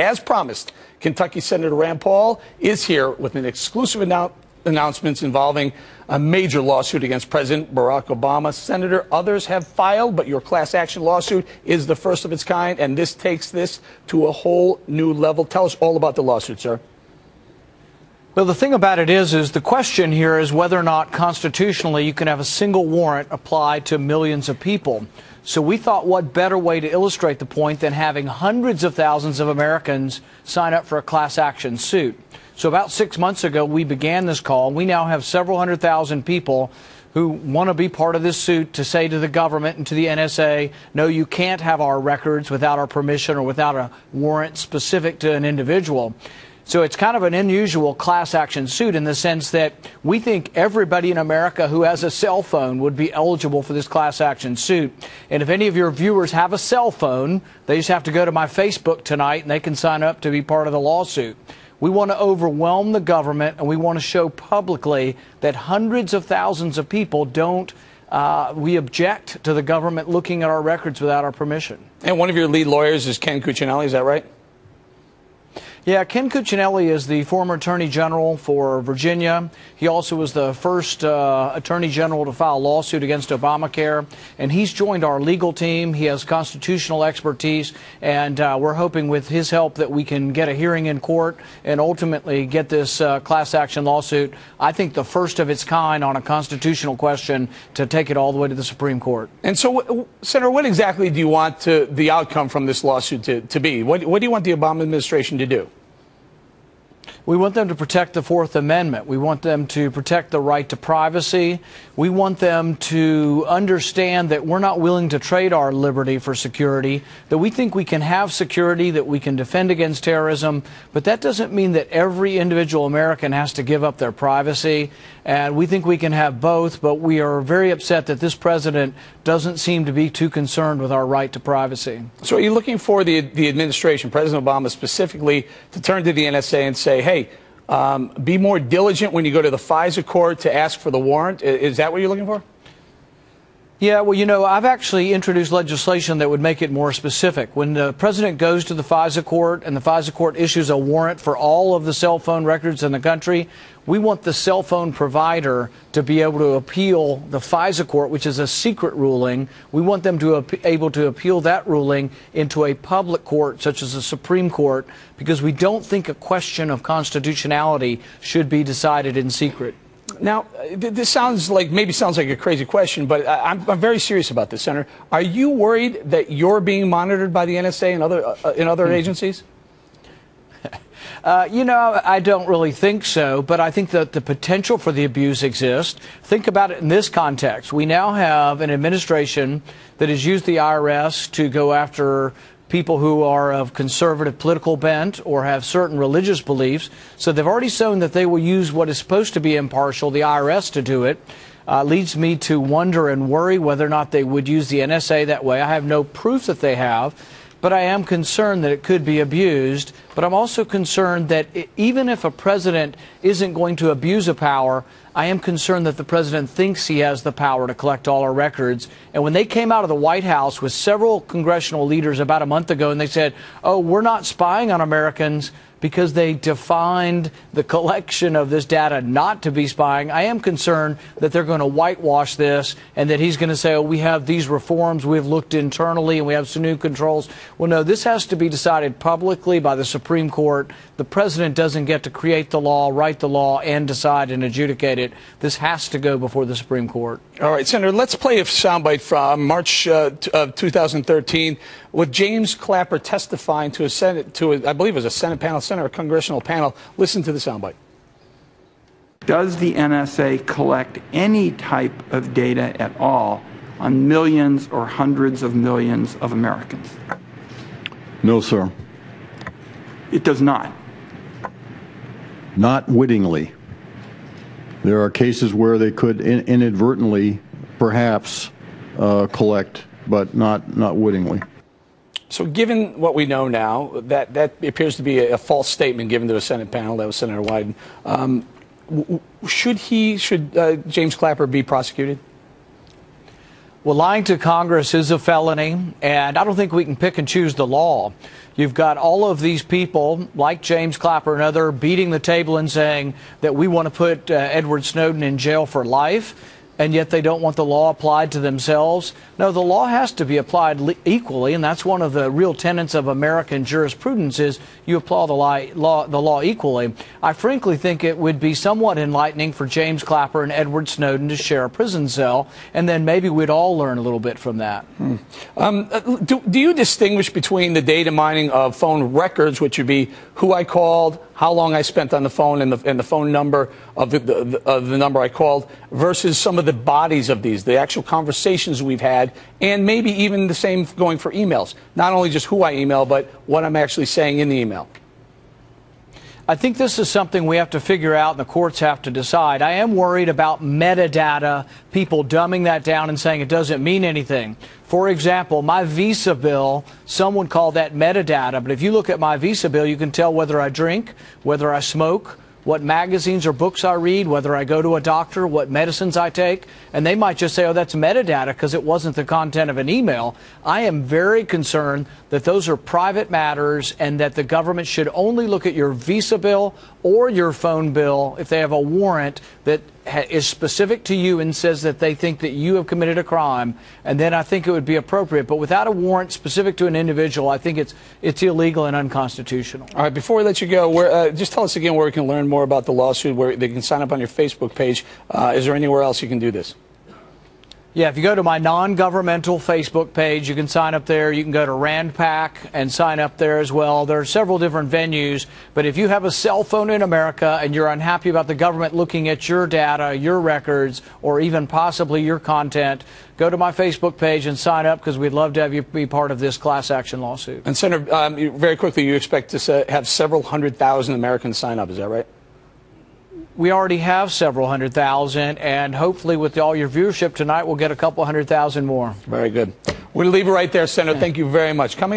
as promised, Kentucky Senator Rand Paul is here with an exclusive annou- announcements involving a major lawsuit against President Barack Obama. Senator, others have filed, but your class action lawsuit is the first of its kind, and this takes this to a whole new level. Tell us all about the lawsuit, sir. Well, the thing about it is, is the question here is whether or not constitutionally you can have a single warrant applied to millions of people. So we thought what better way to illustrate the point than having hundreds of thousands of Americans sign up for a class action suit. So about six months ago, we began this call. We now have several hundred thousand people who want to be part of this suit to say to the government and to the NSA, no, you can't have our records without our permission or without a warrant specific to an individual. So it's kind of an unusual class action suit in the sense that we think everybody in America who has a cell phone would be eligible for this class action suit. And if any of your viewers have a cell phone, they just have to go to my Facebook tonight and they can sign up to be part of the lawsuit. We want to overwhelm the government and we want to show publicly that hundreds of thousands of people don't. Uh, we object to the government looking at our records without our permission. And one of your lead lawyers is Ken Cuccinelli, is that right? Yeah, Ken Cuccinelli is the former Attorney General for Virginia. He also was the first uh, Attorney General to file a lawsuit against Obamacare, and he's joined our legal team. He has constitutional expertise, and uh, we're hoping with his help that we can get a hearing in court and ultimately get this uh, class action lawsuit. I think the first of its kind on a constitutional question to take it all the way to the Supreme Court. And so, Senator, what exactly do you want to, the outcome from this lawsuit to, to be? What, what do you want the Obama administration to do? We want them to protect the Fourth Amendment. We want them to protect the right to privacy. We want them to understand that we're not willing to trade our liberty for security, that we think we can have security, that we can defend against terrorism, but that doesn't mean that every individual American has to give up their privacy. And we think we can have both, but we are very upset that this president doesn't seem to be too concerned with our right to privacy. So are you looking for the, the administration, President Obama specifically, to turn to the NSA and say, hey, um, be more diligent when you go to the FISA court to ask for the warrant? Is that what you're looking for? Yeah, well, you know, I've actually introduced legislation that would make it more specific. When the president goes to the FISA court and the FISA court issues a warrant for all of the cell phone records in the country, we want the cell phone provider to be able to appeal the FISA court, which is a secret ruling. We want them to be able to appeal that ruling into a public court, such as the Supreme Court, because we don't think a question of constitutionality should be decided in secret. Now, this sounds like maybe sounds like a crazy question, but I'm, I'm very serious about this, Senator. Are you worried that you're being monitored by the NSA and other uh, in other mm-hmm. agencies? Uh, you know, I don't really think so, but I think that the potential for the abuse exists. Think about it in this context. We now have an administration that has used the IRS to go after people who are of conservative political bent or have certain religious beliefs. So they've already shown that they will use what is supposed to be impartial, the IRS, to do it. Uh, leads me to wonder and worry whether or not they would use the NSA that way. I have no proof that they have, but I am concerned that it could be abused. But I'm also concerned that even if a president isn't going to abuse a power, I am concerned that the president thinks he has the power to collect all our records. And when they came out of the White House with several congressional leaders about a month ago and they said, oh, we're not spying on Americans, because they defined the collection of this data not to be spying. I am concerned that they're going to whitewash this and that he's going to say, oh, we have these reforms, we've looked internally, and we have some new controls. Well, no, this has to be decided publicly by the Supreme Court. The president doesn't get to create the law, write the law, and decide and adjudicate it. This has to go before the Supreme Court. All right, Senator, let's play a soundbite from March uh, of 2013 with James Clapper testifying to a Senate, to a, I believe it was a Senate panel, Senate or congressional panel. Listen to the soundbite. Does the NSA collect any type of data at all on millions or hundreds of millions of Americans? No, sir. It does not. Not wittingly. There are cases where they could in inadvertently, perhaps, uh, collect, but not, not wittingly. So, given what we know now, that, that appears to be a, a false statement given to a Senate panel. That was Senator Wyden. Um, should he, should uh, James Clapper be prosecuted? Well, lying to Congress is a felony, and I don't think we can pick and choose the law. You've got all of these people, like James Clapper and other, beating the table and saying that we want to put uh, Edward Snowden in jail for life and yet they don't want the law applied to themselves. No, the law has to be applied equally, and that's one of the real tenets of American jurisprudence is you apply the law, the law equally. I frankly think it would be somewhat enlightening for James Clapper and Edward Snowden to share a prison cell, and then maybe we'd all learn a little bit from that. Hmm. Um, uh, do, do you distinguish between the data mining of phone records, which would be who I called, how long I spent on the phone and the, and the phone number of the, the, of the number I called versus some of the bodies of these, the actual conversations we've had, and maybe even the same going for emails. Not only just who I email, but what I'm actually saying in the email. I think this is something we have to figure out and the courts have to decide. I am worried about metadata, people dumbing that down and saying it doesn't mean anything. For example, my Visa bill, someone called that metadata, but if you look at my Visa bill, you can tell whether I drink, whether I smoke, what magazines or books I read, whether I go to a doctor, what medicines I take, and they might just say, oh, that's metadata because it wasn't the content of an email. I am very concerned that those are private matters and that the government should only look at your Visa bill or your phone bill if they have a warrant that is specific to you and says that they think that you have committed a crime, and then I think it would be appropriate. But without a warrant specific to an individual, I think it's it's illegal and unconstitutional. All right. Before we let you go, where, uh, just tell us again where we can learn more about the lawsuit, where they can sign up on your Facebook page. Uh, is there anywhere else you can do this? Yeah, if you go to my non governmental Facebook page, you can sign up there. You can go to RandPAC and sign up there as well. There are several different venues, but if you have a cell phone in America and you're unhappy about the government looking at your data, your records, or even possibly your content, go to my Facebook page and sign up because we'd love to have you be part of this class action lawsuit. And, Senator, um, very quickly, you expect to have several hundred thousand Americans sign up, is that right? We already have several hundred thousand, and hopefully, with all your viewership tonight, we'll get a couple hundred thousand more. Very good. We'll leave it right there, Senator. Thank you very much. Coming